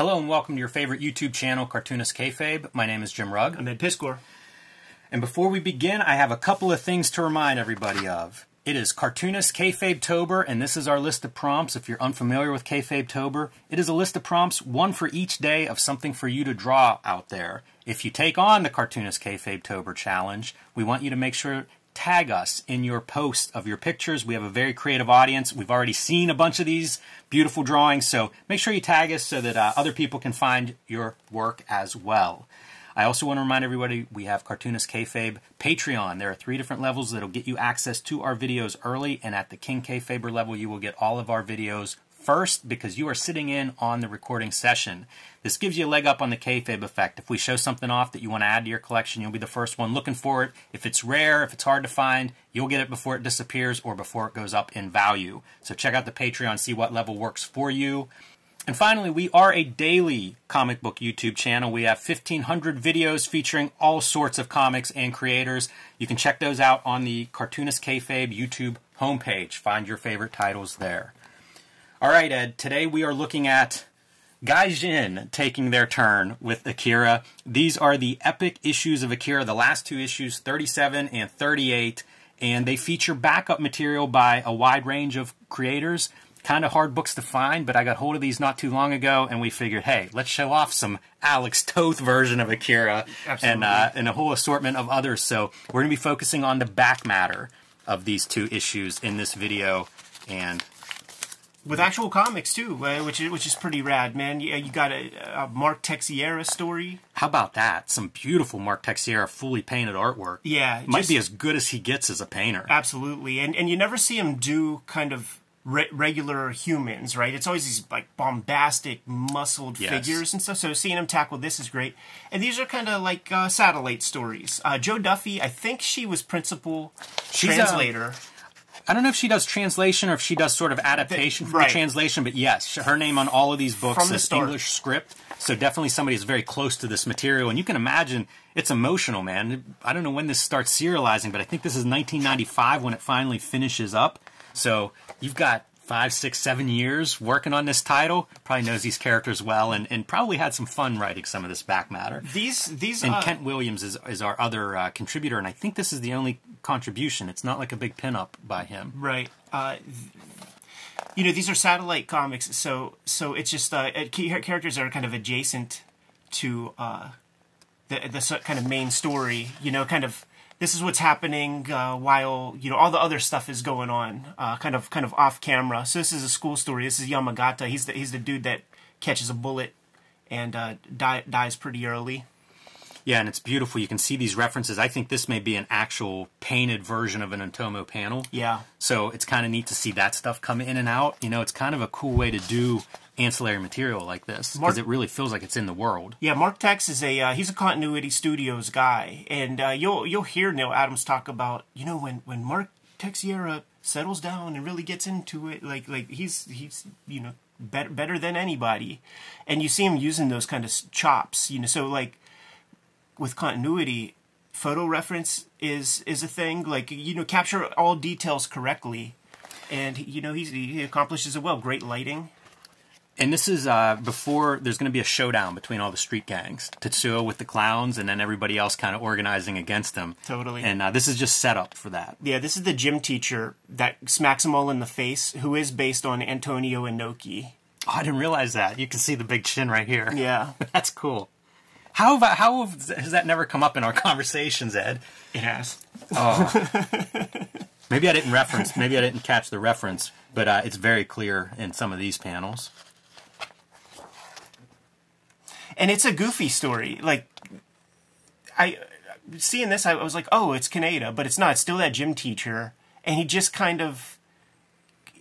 Hello and welcome to your favorite YouTube channel, Cartoonist Kayfabe. My name is Jim Rugg. I'm Ed Piskor. And before we begin, I have a couple of things to remind everybody of. It is Cartoonist Kayfabe Tober, and this is our list of prompts. If you're unfamiliar with Kayfabe Tober, it is a list of prompts, one for each day of something for you to draw out there. If you take on the Cartoonist Kayfabe Tober challenge, we want you to make sure tag us in your post of your pictures. We have a very creative audience. We've already seen a bunch of these beautiful drawings, so make sure you tag us so that uh, other people can find your work as well. I also want to remind everybody we have Cartoonist Kayfabe Patreon. There are three different levels that'll get you access to our videos early, and at the King Kayfaber level, you will get all of our videos first because you are sitting in on the recording session. This gives you a leg up on the kayfabe effect. If we show something off that you want to add to your collection, you'll be the first one looking for it. If it's rare, if it's hard to find, you'll get it before it disappears or before it goes up in value. So check out the Patreon, see what level works for you. And finally, we are a daily comic book YouTube channel. We have 1,500 videos featuring all sorts of comics and creators. You can check those out on the Cartoonist Kayfabe YouTube homepage. Find your favorite titles there. All right, Ed, today we are looking at Gaijin taking their turn with Akira. These are the epic issues of Akira, the last two issues, 37 and 38, and they feature backup material by a wide range of creators. Kind of hard books to find, but I got hold of these not too long ago, and we figured, hey, let's show off some Alex Toth version of Akira and, uh, and a whole assortment of others. So we're going to be focusing on the back matter of these two issues in this video, and with actual comics too, uh, which is which is pretty rad, man. You, you got a, a, Mark Texeira story. How about that? Some beautiful Mark Texeira fully painted artwork. Yeah, might just, be as good as he gets as a painter. Absolutely, and and you never see him do kind of re regular humans, right? It's always these like bombastic, muscled yes. figures and stuff. So seeing him tackle this is great. And these are kind of like uh, satellite stories. Uh, Jo Duffy, I think she was principal She's translator. A, I don't know if she does translation or if she does sort of adaptation the, from right. the translation, but yes, her name on all of these books is English script. So definitely somebody is very close to this material, and you can imagine it's emotional, man. I don't know when this starts serializing, but I think this is 1995 when it finally finishes up. So you've got five, six, seven years working on this title. Probably knows these characters well, and, and probably had some fun writing some of this back matter. These these and uh, Kent Williams is is our other uh, contributor, and I think this is the only contribution. It's not like a big pinup by him, right? Uh, you know, these are satellite comics, so so it's just uh, characters are kind of adjacent to uh, the the kind of main story. You know, kind of this is what's happening uh, while you know all the other stuff is going on, uh, kind of kind of off camera. So this is a school story. This is Yamagata. He's the he's the dude that catches a bullet and uh, die, dies pretty early. Yeah, and it's beautiful. You can see these references. I think this may be an actual painted version of an Otomo panel. Yeah. So it's kind of neat to see that stuff come in and out. You know, it's kind of a cool way to do ancillary material like this because it really feels like it's in the world. Yeah, Mark Tex is a uh, he's a continuity studios guy, and uh, you'll you'll hear Neal Adams talk about you know when when Mark Texeira settles down and really gets into it, like like he's he's you know better better than anybody, and you see him using those kind of chops, you know. So like with continuity, photo reference is is a thing. Like you know, capture all details correctly, and you know he's, he accomplishes it well. Great lighting. And this is uh, before there's going to be a showdown between all the street gangs. Tetsuo with the clowns, and then everybody else kind of organizing against them. Totally. And uh, this is just set up for that. Yeah, this is the gym teacher that smacks them all in the face, who is based on Antonio Inoki. Oh, I didn't realize that. You can see the big chin right here. Yeah, that's cool. How have, how has that never come up in our conversations, Ed? It has. Oh. maybe I didn't reference. Maybe I didn't catch the reference, but uh, it's very clear in some of these panels. And it's a goofy story. Like I seeing this, I was like, oh, it's Kaneda, but it's not. It's still that gym teacher, and he just kind of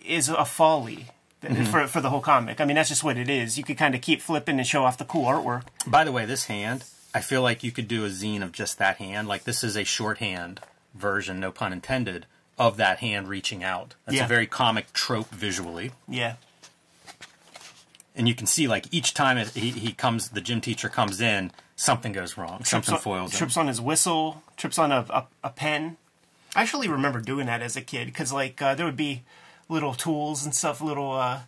is a folly mm-hmm. for for the whole comic. I mean, that's just what it is. You could kind of keep flipping and show off the cool artwork. By the way, this hand, I feel like you could do a zine of just that hand. Like this is a shorthand version, no pun intended, of that hand reaching out. That's yeah. a very comic trope visually. Yeah. And you can see like each time he, he comes, the gym teacher comes in, something goes wrong. Trips something on, foils Trips him. on his whistle. Trips on a, a, a pen. I actually remember doing that as a kid because like uh, there would be little tools and stuff, little uh,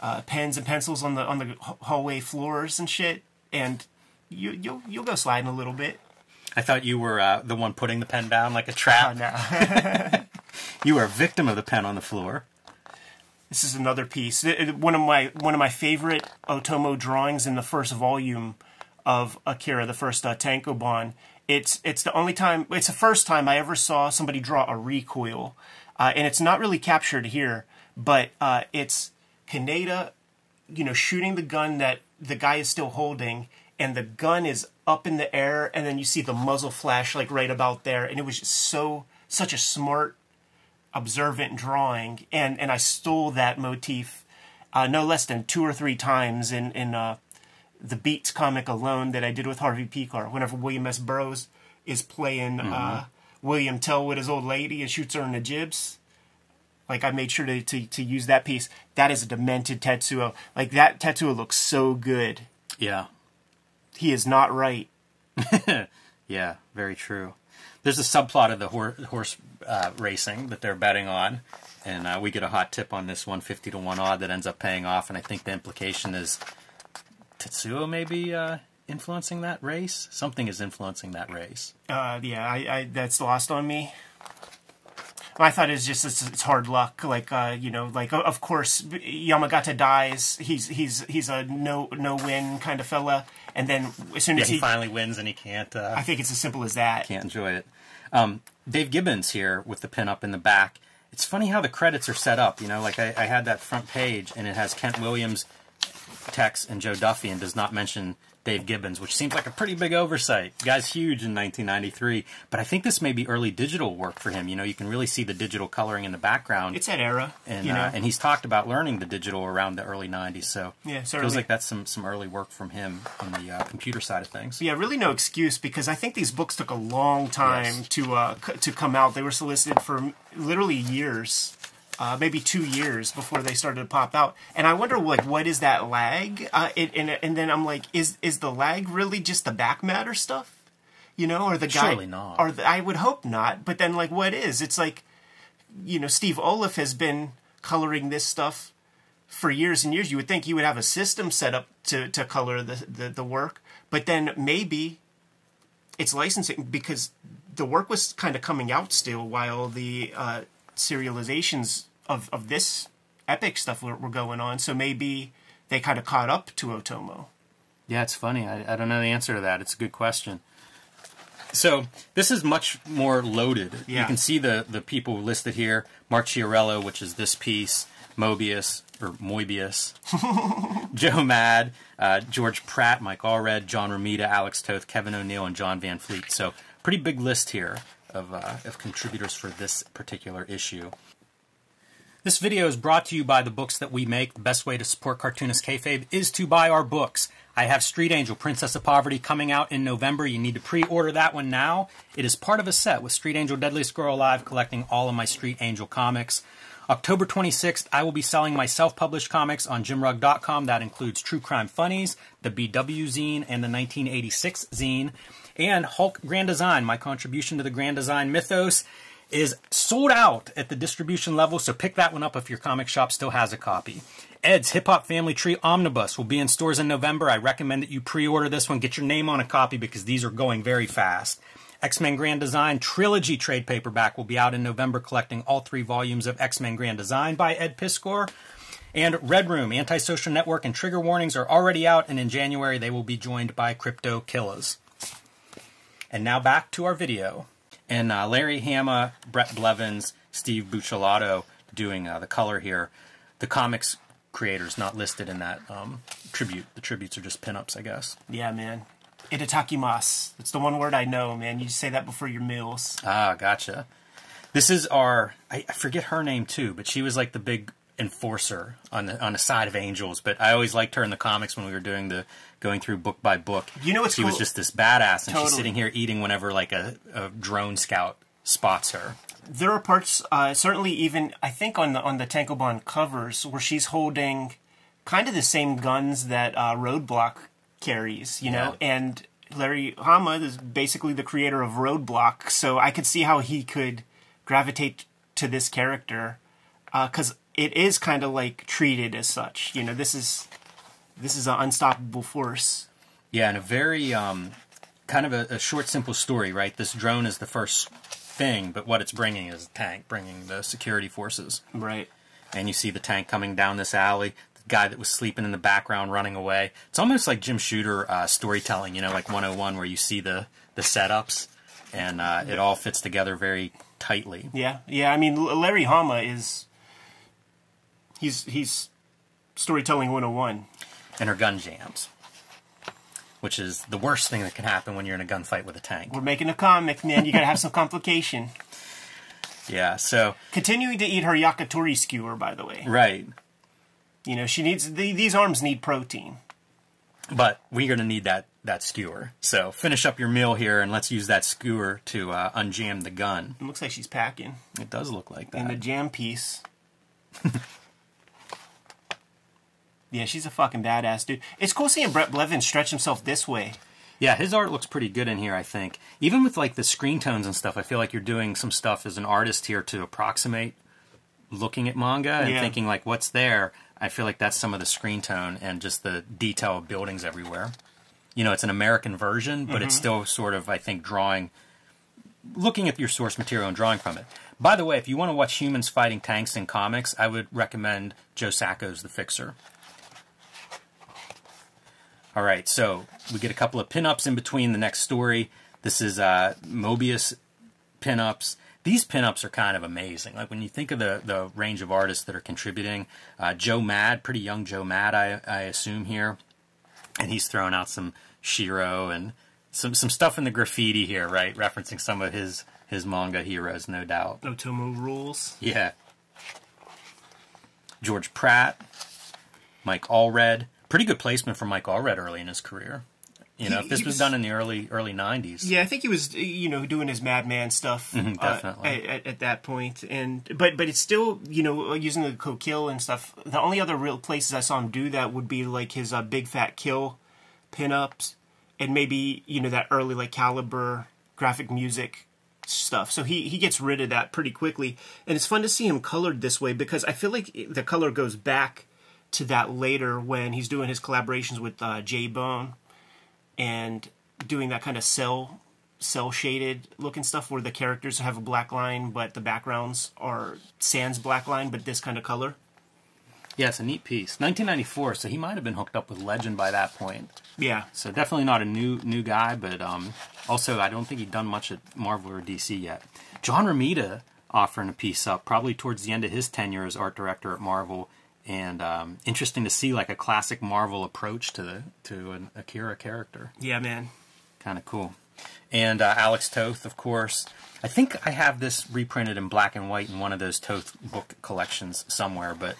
uh, pens and pencils on the on the hallway floors and shit, and you you'll you'll go sliding a little bit. I thought you were uh, the one putting the pen down like a trap. Oh, no. You were a victim of the pen on the floor. This is another piece. One of my one of my favorite Otomo drawings in the first volume of Akira, the first uh, Tankobon. It's it's the only time. It's the first time I ever saw somebody draw a recoil, uh, and it's not really captured here, but uh, it's Kaneda, you know, shooting the gun that the guy is still holding, and the gun is up in the air, and then you see the muzzle flash like right about there, and it was just so such a smart observant drawing, and and I stole that motif uh, no less than two or three times in in uh, the Beats comic alone that I did with Harvey Pekar. Whenever William S. Burroughs is playing Mm-hmm. uh, William Tell with his old lady and shoots her in the jibs. Like I made sure to, to, to use that piece. That is a demented Tetsuo. Like that Tetsuo looks so good. Yeah. He is not right. Yeah, very true. There's a subplot of the hor- horse uh, racing that they're betting on, and uh, we get a hot tip on this 150 to 1 odd that ends up paying off, and I think the implication is Tetsuo maybe uh, influencing that race? Something is influencing that race. Uh, yeah, I, I that's lost on me. I thought it's just it's, it's hard luck. Like uh, you know, like of course Yamagata dies. He's he's he's a no no win kind of fella, and then as soon Yeah, as he he, finally wins and he can't uh, I think it's as simple as that. can't enjoy it. Um, Dave Gibbons here with the pin up in the back. It's funny how the credits are set up. You know, like I, I had that front page and it has Kent Williams, Tex, and Jo Duffy, and does not mention Dave Gibbons, which seems like a pretty big oversight. Guy's huge in 1993, but I think this may be early digital work for him. You know, you can really see the digital coloring in the background. It's that era, and you know. uh, and he's talked about learning the digital around the early 90s. So Yeah, feels like that's some some early work from him on the uh, computer side of things. yeah, really no excuse because I think these books took a long time Yes. to uh, c- to come out. They were solicited for literally years, uh, maybe two years before they started to pop out. And I wonder, like, what is that lag? Uh, it, and and then I'm like, is is the lag really just the back matter stuff? You know, or the guy? Surely not. Or the, I would hope not. But then, like, what is? It's like, you know, Steve Oliff has been coloring this stuff for years and years. You would think you would have a system set up to, to color the, the, the work, but then maybe it's licensing because the work was kind of coming out still while the uh, serializations of, of this epic stuff were, were going on. So maybe they kind of caught up to Otomo. Yeah, it's funny. I, I don't know the answer to that. It's a good question. So this is much more loaded. Yeah. You can see the the people listed here: Mark Chiarello, which is this piece, Mobius or Moebius, Joe Mad, uh, George Pratt, Mike Allred, John Romita, Alex Toth, Kevin O'Neill, and John Van Fleet. So pretty big list here of uh, of contributors for this particular issue. This video is brought to you by the books that we make. The best way to support Cartoonist Kayfabe is to buy our books. I have Street Angel, Princess of Poverty coming out in November. You need to pre-order that one now. It is part of a set with Street Angel, Deadliest Girl Alive, collecting all of my Street Angel comics. October 26th, I will be selling my self-published comics on jimrugg.com. That includes True Crime Funnies, the BW zine, and the 1986 zine. And Hulk Grand Design, my contribution to the Grand Design mythos is sold out at the distribution level, so pick that one up if your comic shop still has a copy. Ed's Hip Hop Family Tree Omnibus will be in stores in November. I recommend that you pre order this one, get your name on a copy because these are going very fast. X Men Grand Design Trilogy trade paperback will be out in November, collecting all three volumes of X Men Grand Design by Ed Piskor. And Red Room, Antisocial Network, and Trigger Warnings are already out, and in January they will be joined by Crypto Killers. And now back to our video. And uh, Larry Hama, Brett Blevins, Steve Buccellato doing uh, the color here. The comics creators not listed in that um, tribute. The tributes are just pinups, I guess. Yeah, man. Itadakimasu. It's the one word I know, man. You say that before your meals. Ah, gotcha. This is our. I, I forget her name too, but she was like the big enforcer on the on the side of Angels. But I always liked her in the comics when we were doing the going through book by book. You know what's she was just this badass, and Totally. she's sitting here eating whenever like a, a drone scout spots her. there are parts, uh, certainly even I think on the on the Tankobon covers where she's holding kind of the same guns that uh, Roadblock carries, you know, Yeah. and Larry Hama is basically the creator of Roadblock, so I could see how he could gravitate to this character because it is kind of like treated as such. You know, this is this is an unstoppable force. Yeah, and a very um, kind of a, a short, simple story, right? This drone is the first thing, but what it's bringing is a tank, bringing the security forces. Right. And you see the tank coming down this alley. The guy that was sleeping in the background running away. It's almost like Jim Shooter uh, storytelling, you know, like 101, where you see the the setups, and uh, it all fits together very tightly. Yeah, yeah. I mean, Larry Hama is he's he's storytelling 101. And her gun jams, which is the worst thing that can happen when you're in a gunfight with a tank. We're making a comic, man. You gotta have some complication. Yeah, so Continuing to eat her yakitori skewer, by the way. right. You know, she needs the, these arms need protein. But we're going to need that, that skewer. So finish up your meal here and let's use that skewer to uh, unjam the gun. It looks like she's packing. It does look like that. And the jam piece. yeah, she's a fucking badass, dude. It's cool seeing Brett Blevins stretch himself this way. yeah, his art looks pretty good in here, I think. Even with like the screen tones and stuff, I feel like you're doing some stuff as an artist here to approximate looking at manga and Yeah. thinking like what's there. I feel like that's some of the screen tone and just the detail of buildings everywhere. You know, it's an American version, but it's mm-hmm. still sort of, I think, drawing, looking at your source material and drawing from it. By the way, if you want to watch humans fighting tanks in comics, I would recommend Joe Sacco's The Fixer. All right, so we get a couple of pinups in between the next story. This is uh, Mobius pinups. These pinups are kind of amazing. Like when you think of the, the range of artists that are contributing, uh, Joe Mad, pretty young Joe Mad, I, I assume here, and he's throwing out some Shirow and some some stuff in the graffiti here, right? Referencing some of his his manga heroes, no doubt. Otomo rules. Yeah. George Pratt, Mike Allred. Pretty good placement for Mike Allred early in his career. You know, He- if this was, was- done in the early early '90s, Yeah, I think he was, you know, doing his Madman stuff uh, definitely. at, at that point, and but but it's still, you know, using the co-kill and stuff. The only other real places I saw him do that would be like his uh, big fat kill pinups, and maybe you know that early like caliber Grafik Musik stuff. So he he gets rid of that pretty quickly, and it's fun to see him colored this way because I feel like the color goes back to that later when he's doing his collaborations with uh, J Bone and doing that kind of cell cell shaded looking stuff where the characters have a black line but the backgrounds are sans black line but this kind of color. yeah, it's a neat piece. 1994, so he might have been hooked up with Legend by that point. Yeah. So definitely not a new new guy, but um, also I don't think he'd done much at Marvel or DC yet. John Romita offering a piece up probably towards the end of his tenure as art director at Marvel, and um, interesting to see like a classic Marvel approach to the to an Akira character. Yeah, man. Kind of cool. And uh, Alex Toth, of course. I think I have this reprinted in black and white in one of those Toth book collections somewhere, but.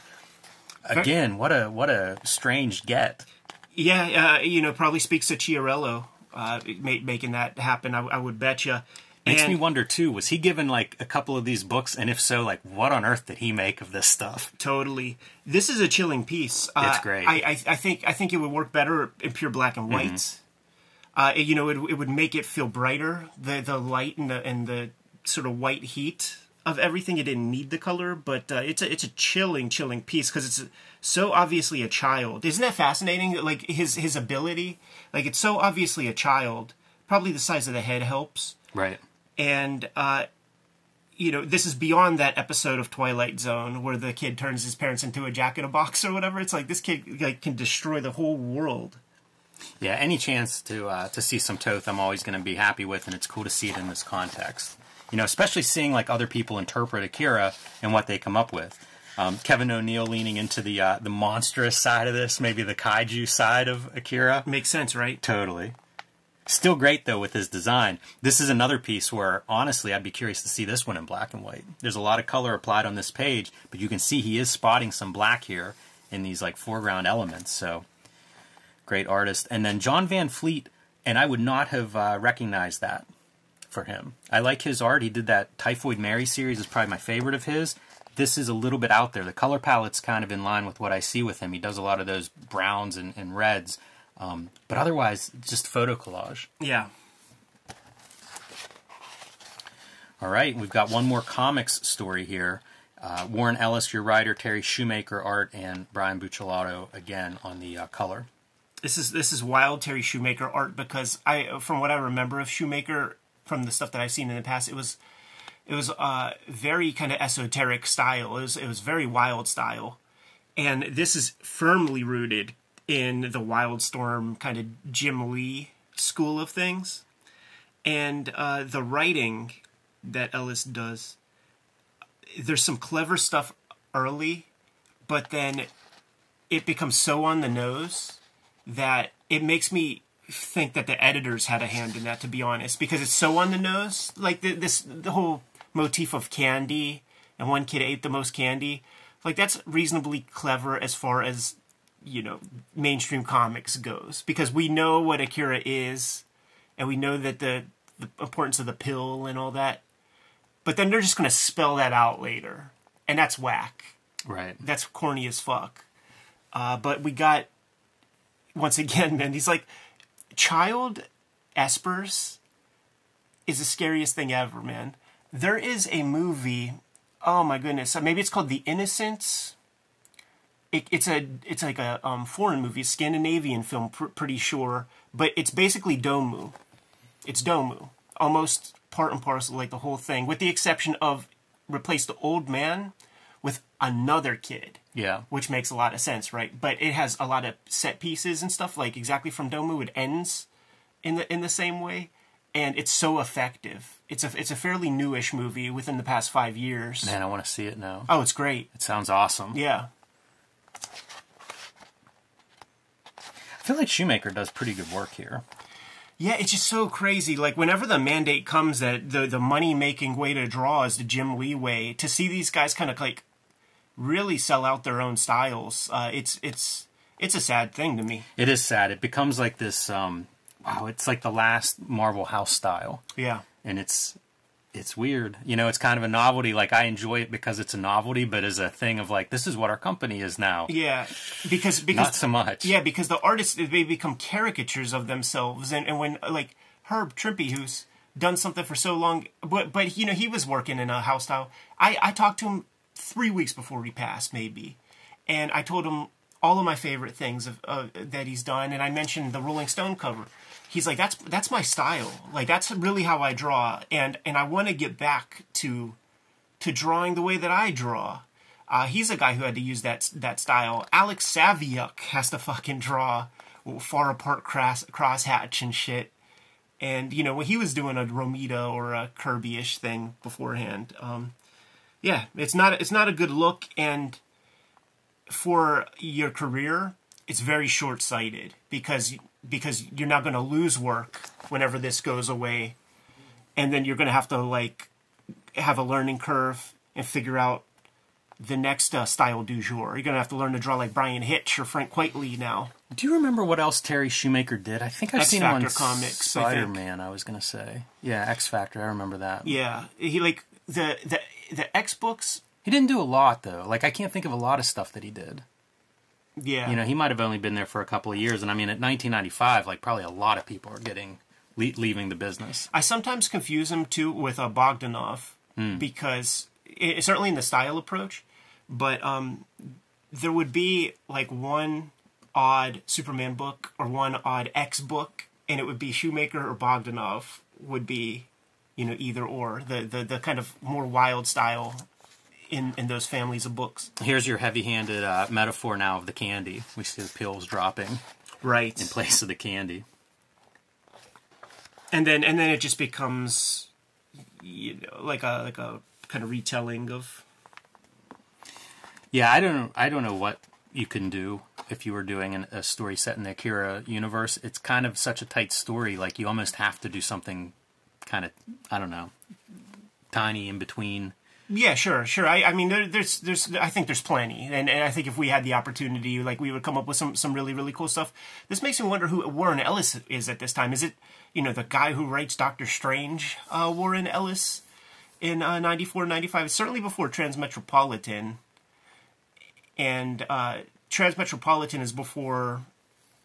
Again, what a what a strange get. Yeah, uh, you know, probably speaks to Chiarello uh, ma- making that happen. I, I would bet you. Makes me wonder too. Was he given like a couple of these books, and if so, like what on earth did he make of this stuff? Totally. This is a chilling piece. Uh, It's great. I, I, I think I think it would work better in pure black and white. Uh, it- you know, it, it would make it feel brighter. The the light and the and the sort of white heat of everything. It didn't need the color, but uh, it's a it's a chilling, chilling piece because it's so obviously a child. Isn't that fascinating? Like his his ability, like it's so obviously a child. Probably the size of the head helps Right. And uh, you know this is beyond that episode of Twilight Zone where the kid turns his parents into a jack in a box or whatever. It's like this kid like can destroy the whole world. Yeah. Any chance to uh, to see some Toth, I'm always going to be happy with, and it's cool to see it in this context. You know, especially seeing like other people interpret Akira and what they come up with. Um, Kevin O'Neill leaning into the uh, the monstrous side of this, maybe the kaiju side of Akira. Makes sense, right? Totally. Still great though with his design. This is another piece where honestly I'd be curious to see this one in black and white. There's a lot of color applied on this page, but you can see he is spotting some black here in these like foreground elements. So great artist. And then John Van Fleet, and I would not have uh, recognized that for him. I like his art. He did that Typhoid Mary series is probably my favorite of his. This is a little bit out there. The color palette's kind of in line with what I see with him. He does a lot of those browns and, and reds. Um, but otherwise, just photo collage. Yeah. All right, we've got one more comics story here. Uh, Warren Ellis, your writer, Terry Shoemaker, art, and Brian Buccellato again on the uh, color. This is this is wild Terry Shoemaker art because I, from what I remember of Shoemaker, from the stuff that I've seen in the past, it was it was uh, very kind of esoteric style. It was it was very wild style, and this is firmly rooted in the Wildstorm kind of Jim Lee school of things, and uh, the writing that Ellis does. There's some clever stuff early, but then it becomes so on the nose that it makes me think that the editors had a hand in that to be honest because it's so on the nose like the, this the whole motif of candy and one kid ate the most candy like that's reasonably clever as far as you know mainstream comics goes because we know what akira is and we know that the the importance of the pill and all that but then they're just going to spell that out later and that's whack Right. that's corny as fuck. Uh, but we got once again, man. He's like child espers is the scariest thing ever, man. There is a movie. Oh my goodness, maybe it's called The Innocents. It, it's a it's like a um, foreign movie, Scandinavian film, pr- pretty sure, but it's basically Domu. It's Domu, almost part and parcel, like the whole thing, with the exception of replace the old man with another kid Yeah. which makes a lot of sense, right? But it has a lot of set pieces and stuff, like exactly from Domu. It ends in the in the same way, and it's so effective. It's a it's a fairly newish movie within the past five years. Man, I want to see it now. Oh, it's great. It sounds awesome. Yeah, I feel like Shoemaker does pretty good work here. yeah. It's just so crazy. Like whenever the mandate comes that the the money making way to draw is the Jim Lee way, to see these guys kind of like really sell out their own styles, uh, it's it's it's a sad thing to me. It is sad. It becomes like this. Um, wow, it's like the last Marvel House style, Yeah. and it's it's weird. You know, it's kind of a novelty. Like I enjoy it because it's a novelty, but as a thing of like, this is what our company is now. Yeah, because because Not so much. Yeah, because the artists they become caricatures of themselves, and, and when like Herb Trimpe, who's done something for so long, but but you know he was working in a house style. I I talked to him three weeks before he passed, maybe, and I told him all of my favorite things of uh, that he's done, and I mentioned the Rolling Stone cover. He's like, that's that's my style. Like that's really how I draw, and and I want to get back to to drawing the way that I draw. Uh, he's a guy who had to use that that style. Alex Saviuk has to fucking draw far apart cross crosshatch and shit. And you know when he was doing a Romita or a Kirby-ish thing beforehand, um, yeah, it's not it's not a good look. And for your career, it's very short sighted because because you're not going to lose work whenever this goes away, and then you're going to have to like have a learning curve and figure out the next uh, style du jour. You're gonna have to learn to draw like Bryan Hitch or Frank Quitely now. Do you remember what else Terry Shoemaker did? I think I've X seen him on Factor comics, Spider Man. I was gonna say, yeah, X Factor. I remember that. Yeah, he like the the the X books. He didn't do a lot though. Like I can't think of a lot of stuff that he did. Yeah, You know, he might have only been there for a couple of years, and I mean, at 1995, like probably a lot of people are getting le- leaving the business. I sometimes confuse him too with uh, Bogdanove because i certainly in the style approach, but um, there would be like one odd Superman book or one odd X book, and it would be Shoemaker or Bogdanove would be, you know, either or the the, the kind of more wild style in in those families of books. Here's your heavy-handed uh, metaphor now of the candy. We see the pills dropping Right. in place of the candy. and then and then it just becomes you know like a like a kind of retelling of Yeah, I don't know. I don't know what you can do if you were doing an, a story set in the Akira universe. It's kind of such a tight story. Like you almost have to do something kind of I don't know, tiny in between. Yeah sure sure. I, I mean there, there's there's i think there's plenty. And, and i think if we had the opportunity like we would come up with some some really really cool stuff. This makes me wonder who warren ellis is at this time. Is it you know the guy who writes doctor strange uh, warren ellis in uh, 94 95 certainly before transmetropolitan. And uh, transmetropolitan is before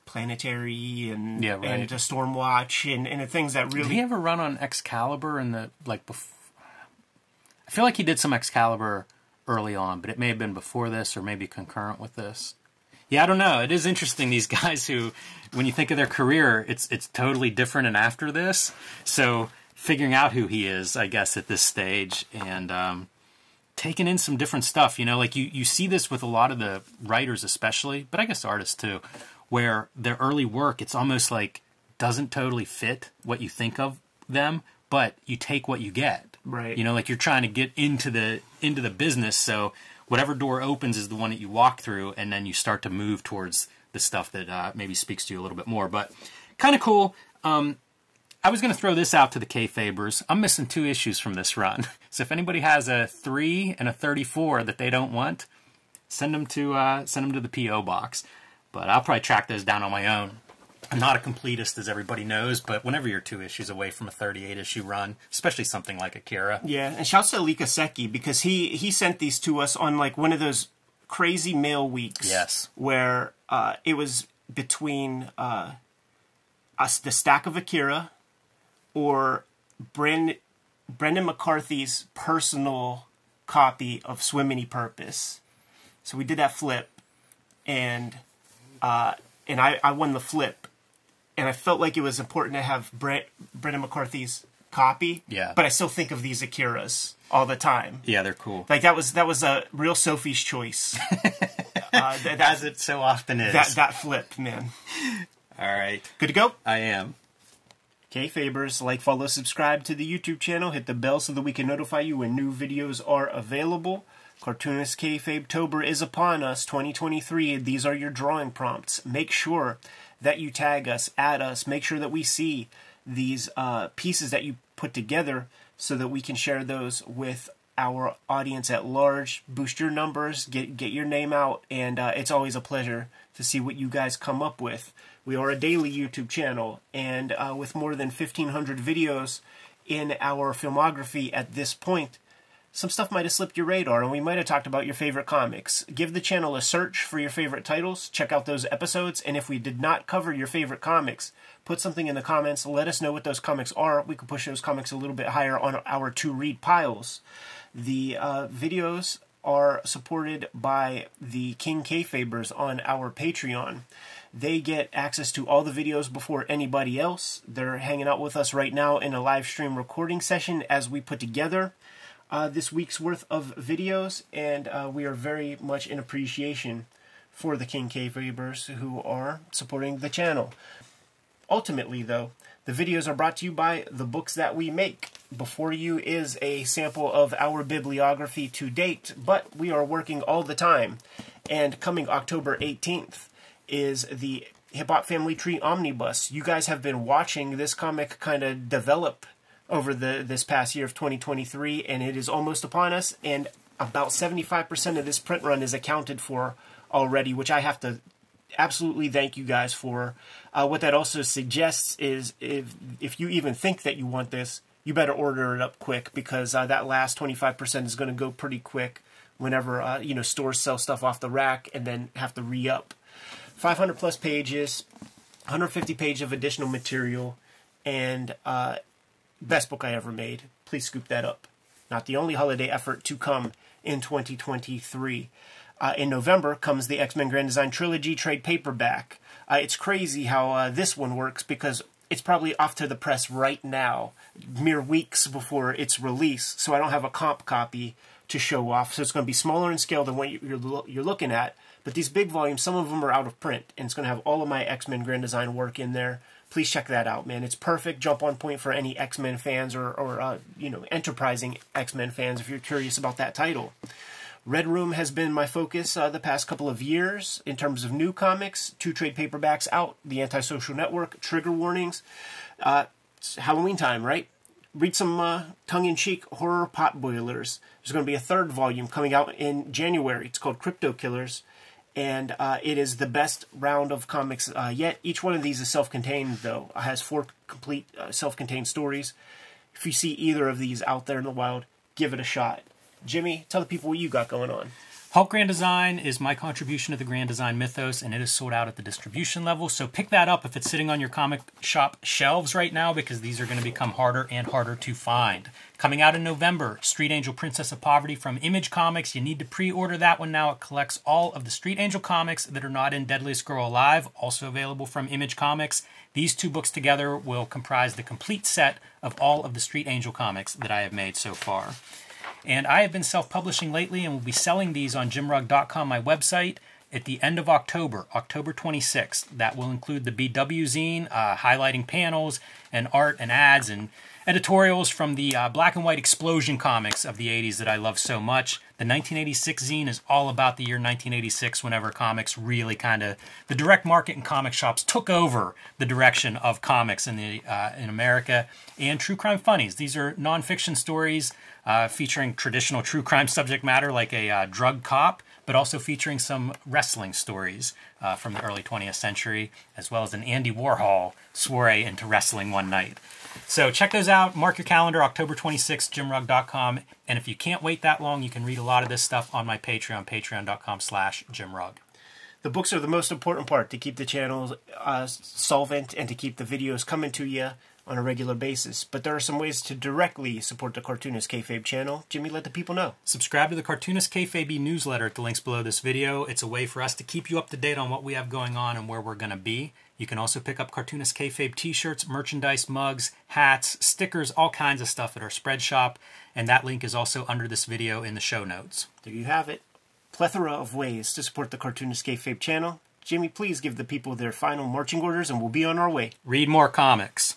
planetary and Yeah, right. and uh, stormwatch and, and the things that Did really he ever run on Excalibur in the like? Bef- I feel like he did some Excalibur early on, but it may have been before this or maybe concurrent with this. Yeah, I don't know. It is interesting these guys who, when you think of their career, it's it's totally different and after this. So figuring out who he is, I guess, at this stage, and um, taking in some different stuff. You know, like you you see this with a lot of the writers, especially, but I guess artists too, where their early work, it's almost like doesn't totally fit what you think of them, but you take what you get. Right. You know, like you're trying to get into the into the business, so whatever door opens is the one that you walk through, and then you start to move towards the stuff that uh, maybe speaks to you a little bit more. But kind of cool. Um, I was going to throw this out to the kayfabers. I'm missing two issues from this run. So if anybody has a three and a 34 that they don't want, send them to uh, send them to the PO box. But I'll probably track those down on my own. I'm not a completist, as everybody knows, but whenever you're two issues away from a 38 issue run, especially something like Akira, Yeah, and shouts to Alika Seki because he he sent these to us on like one of those crazy mail weeks. Yes. where uh, it was between uh, us the stack of Akira or Brendan McCarthy's personal copy of Swimini Purpose. So we did that flip, and uh, and I, I won the flip, and I felt like it was important to have Brent, Brendan McCarthy's copy. Yeah. But I still think of these Akiras all the time. yeah, they're cool. Like that was that was a real Sophie's choice. uh, that, As it so often is. that that flip, man. All right, Good to go. I am. Okay, Fabers, like, follow, subscribe to the YouTube channel. Hit the bell so that we can notify you when new videos are available. Cartoonist Kayfabe Tober is upon us, 2023. These are your drawing prompts. Make sure that you tag us, add us, make sure that we see these uh, pieces that you put together so that we can share those with our audience at large. Boost your numbers, get get your name out, and uh, it's always a pleasure to see what you guys come up with. We are a daily YouTube channel, and uh, with more than 1,500 videos in our filmography at this point, some stuff might have slipped your radar, and we might have talked about your favorite comics. Give the channel a search for your favorite titles, check out those episodes, and if we did not cover your favorite comics, put something in the comments, let us know what those comics are. We can push those comics a little bit higher on our to read piles. The uh, videos are supported by the King Kayfabers on our Patreon. They get access to all the videos before anybody else. They're hanging out with us right now in a live stream recording session as we put together uh, this week's worth of videos, and uh, we are very much in appreciation for the King Kayfabers who are supporting the channel. Ultimately, though, the videos are brought to you by the books that we make. Before you is a sample of our bibliography to date, but we are working all the time. And coming October 18th is the Hip Hop Family Tree Omnibus. You guys have been watching this comic kind of develop over the this past year of 2023, and it is almost upon us. And about 75% of this print run is accounted for already, which I have to absolutely thank you guys for. Uh, what that also suggests is if if you even think that you want this, you better order it up quick because uh, that last 25% is going to go pretty quick whenever uh, you know stores sell stuff off the rack and then have to re up. 500 plus pages, 150 page of additional material, and uh, best book I ever made. Please scoop that up. Not the only holiday effort to come in 2023. Uh, in November comes the X Men Grand Design Trilogy trade paperback. Uh, it's crazy how uh, this one works because it's probably off to the press right now, mere weeks before its release. So I don't have a comp copy to show off. So it's going to be smaller in scale than what you're you're looking at. But these big volumes, some of them are out of print, and it's going to have all of my X Men Grand Design work in there. Please check that out, man. It's perfect jump on point for any X Men fans or, or uh, you know enterprising X Men fans if you're curious about that title. Red Room has been my focus uh, the past couple of years in terms of new comics. Two trade paperbacks out: The Antisocial Network, Trigger Warnings. Uh, it's Halloween time, right? Read some uh, tongue-in-cheek horror pot boilers. There's going to be a third volume coming out in January. It's called Crypto Killers, and uh, it is the best round of comics uh, yet. Each one of these is self-contained, though. It has four complete uh, self-contained stories. If you see either of these out there in the wild, give it a shot. Jimmy, tell the people what you got going on. Hulk Grand Design is my contribution to the Grand Design mythos, and it is sold out at the distribution level. So pick that up if it's sitting on your comic shop shelves right now, because these are going to become harder and harder to find. Coming out in November, Street Angel Princess of Poverty from Image Comics. You need to pre order that one now. It collects all of the Street Angel comics that are not in Deadliest Girl Alive, also available from Image Comics. These two books together will comprise the complete set of all of the Street Angel comics that I have made so far. And I have been self publishing lately and will be selling these on jimrugg.com, my website, at the end of October, October 26th. That will include the BW zine, uh, highlighting panels and art and ads and editorials from the uh, black and white explosion comics of the 80s that I love so much. The 1986 zine is all about the year 1986, whenever comics really kind of the direct market and comic shops took over the direction of comics in the uh, in America. And True Crime Funnies. These are nonfiction stories uh, featuring traditional true crime subject matter like a uh, drug cop, but also featuring some wrestling stories uh, from the early 20th century, as well as an Andy Warhol soiree into wrestling one night. So check those out. Mark your calendar, October 26th, jimrugg.com. And if you can't wait that long, you can read a lot of this stuff on my Patreon, patreon.com slash jimrugg. The books are the most important part to keep the channel uh, solvent and to keep the videos coming to you on a regular basis. But there are some ways to directly support the Cartoonist Kayfabe channel. Jimmy, let the people know. Subscribe to the Cartoonist Kayfabe newsletter at the links below this video. It's a way for us to keep you up to date on what we have going on and where we're going to be. You can also pick up Cartoonist Kayfabe t-shirts, merchandise, mugs, hats, stickers, all kinds of stuff at our spread shop. And that link is also under this video in the show notes. There you have it. Plethora of ways to support the Cartoonist Kayfabe channel. Jimmy, please give the people their final marching orders and we'll be on our way. Read more comics.